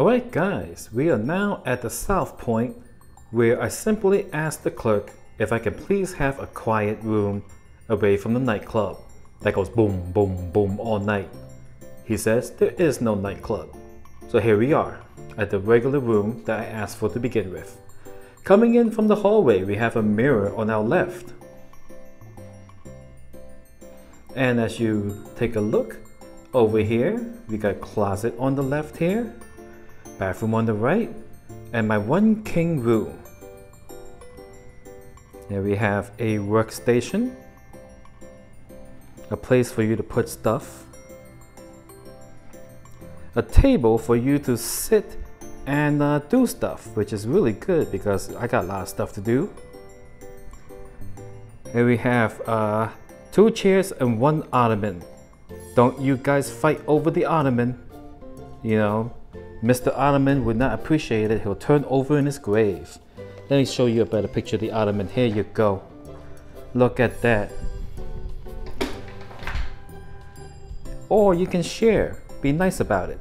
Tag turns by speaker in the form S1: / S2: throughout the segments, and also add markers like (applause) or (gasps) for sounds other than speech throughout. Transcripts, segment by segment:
S1: Alright guys, we are now at the south point where I simply asked the clerk if I can please have a quiet room away from the nightclub that goes boom, boom, boom all night. He says there is no nightclub. So here we are at the regular room that I asked for to begin with. Coming in from the hallway, we have a mirror on our left. And as you take a look over here, we got closet on the left here, bathroom on the right, and my one king room. Here we have a workstation, a place for you to put stuff, a table for you to sit and uh, do stuff, which is really good because I got a lot of stuff to do. Here we have uh, two chairs and one ottoman. Don't you guys fight over the ottoman. You know, Mr. Ottoman would not appreciate it. He'll turn over in his grave. Let me show you a better picture of the ottoman. Here you go. Look at that. Or you can share. Be nice about it.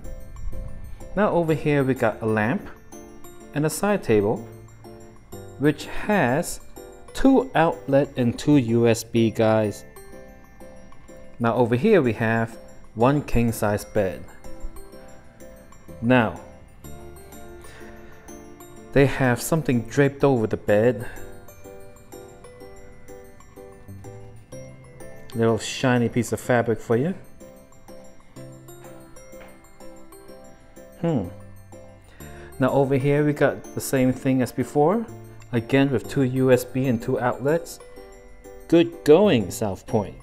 S1: Now over here we got a lamp and a side table which has two outlet and two USB guys. Now over here we have one king size bed. Now they have something draped over the bed. Little shiny piece of fabric for you. Hmm. Now over here we got the same thing as before. Again with two USB and two outlets. Good going South Point.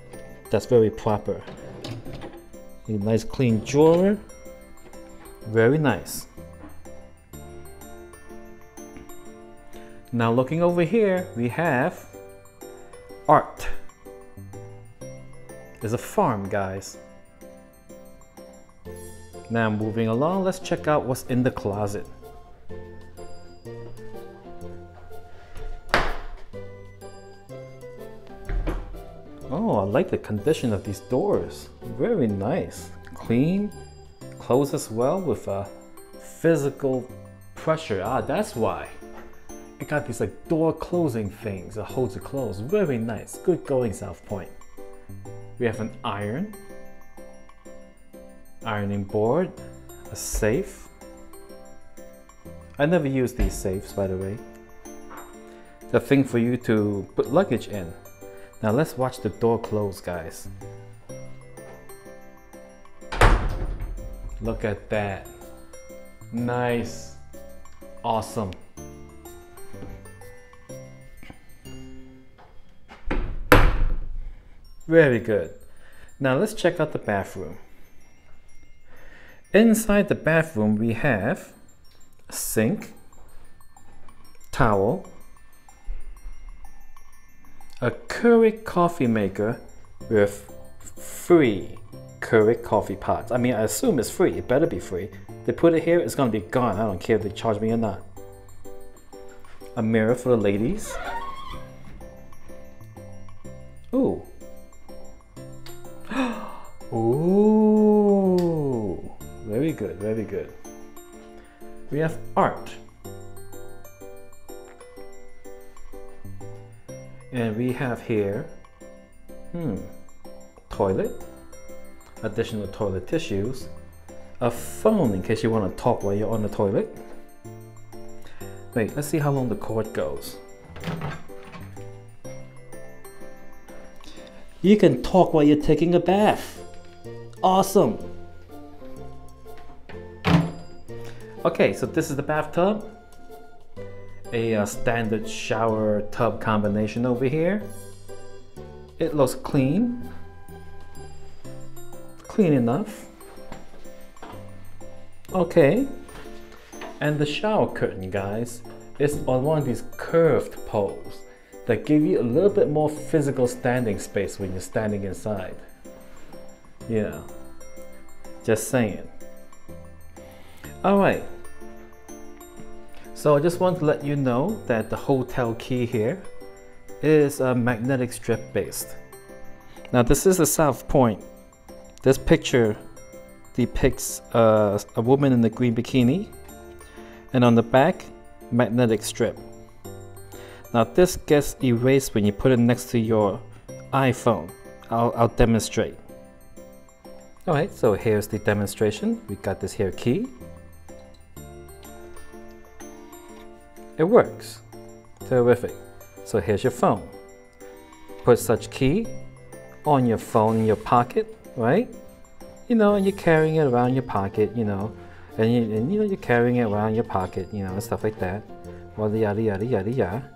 S1: That's very proper. A nice clean drawer. Very nice. Now looking over here, we have art. There's a farm, guys. Now moving along, let's check out what's in the closet. Oh, I like the condition of these doors. Very nice. Clean, closes well with a physical pressure. Ah, that's why. It got these like door closing things that holds it closed. Very nice. Good going, South Point. We have an iron, ironing board, a safe. I never use these safes, by the way. The thing for you to put luggage in. Now let's watch the door close, guys. Look at that. Nice. Awesome. Very good. Now let's check out the bathroom. Inside the bathroom we have a sink, towel, a Keurig coffee maker with free Keurig coffee pots. I mean, I assume it's free. It better be free. They put it here, it's gonna be gone. I don't care if they charge me or not. A mirror for the ladies. Ooh. (gasps) Ooh. Very good, very good. We have art. And we have here, hmm, toilet, additional toilet tissues, a phone in case you want to talk while you're on the toilet. Wait, let's see how long the cord goes. You can talk while you're taking a bath. Awesome. Okay, so this is the bathtub. A uh, standard shower tub combination over here. It looks clean. Clean enough. Okay. And the shower curtain, guys, is on one of these curved poles that give you a little bit more physical standing space when you're standing inside. Yeah. Just saying. Alright. So I just want to let you know that the hotel key here is a magnetic strip based. Now this is the South Point. This picture depicts uh, a woman in a green bikini and on the back, magnetic strip. Now this gets erased when you put it next to your iPhone. I'll, I'll demonstrate. Alright, so here's the demonstration. We got this here key. It works. Terrific. So here's your phone. Put such key on your phone in your pocket, right? You know, and you're carrying it around your pocket, you know, and you, and, you know you're carrying it around your pocket, you know, and stuff like that. Well, yada yada yada yada,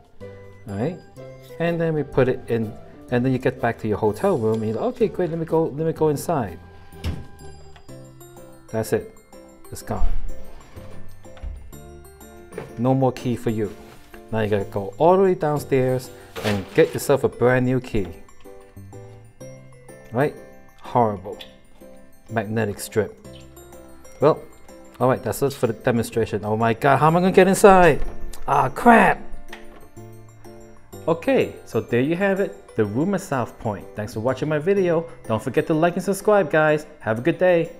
S1: right? And then we put it in, and then you get back to your hotel room, and you're like, okay, great, let me go, let me go inside. That's it. It's gone. No more key for you. Now you gotta go all the way downstairs and get yourself a brand new key. Right? Horrible. Magnetic strip. Well, alright, that's it for the demonstration. Oh my god, how am I gonna get inside? Ah, crap! Okay, so there you have it, the room at South Point. Thanks for watching my video. Don't forget to like and subscribe, guys. Have a good day.